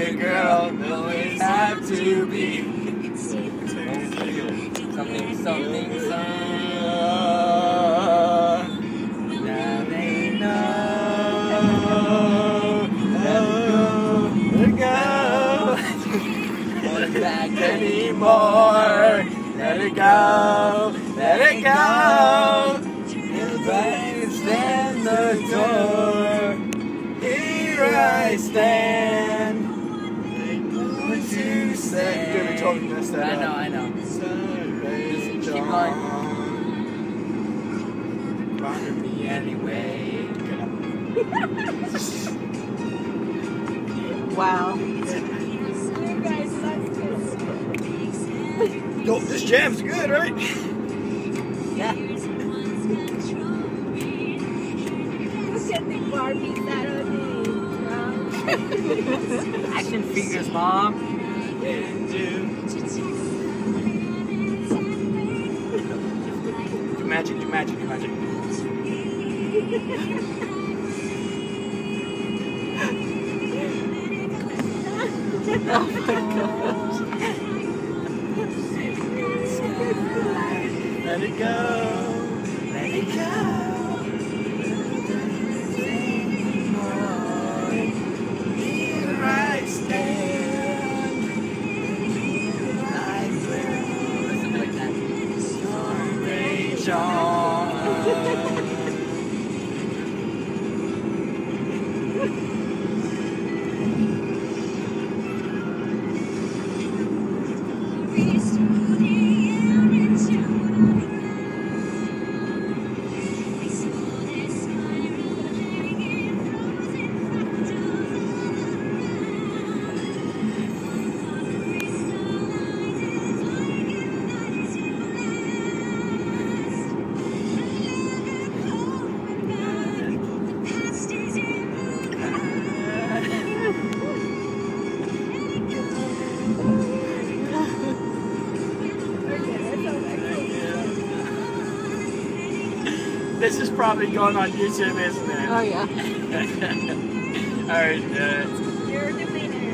Good girl, to be. Something, something, something. Now they know. Let go. It back anymore. Let it go. Let it go. Right stand the door. Here I stand. What to say? Dude, we totally messed that I up. know, I know. Just keep going. Bother me anyway. Wow. Yo, this jam's good, right? Yeah. Look the Barbie Saturday. Action figures, mom. Do magic, do magic, do magic, go. Let it go. Here This is probably going on YouTube, isn't it? Oh yeah. All right. Uh, You're the winner.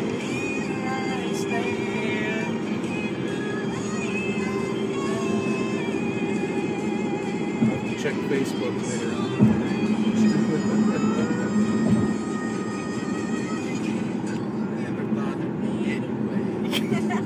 I stand. I'll have to check Facebook later on. Never bothered me anyway.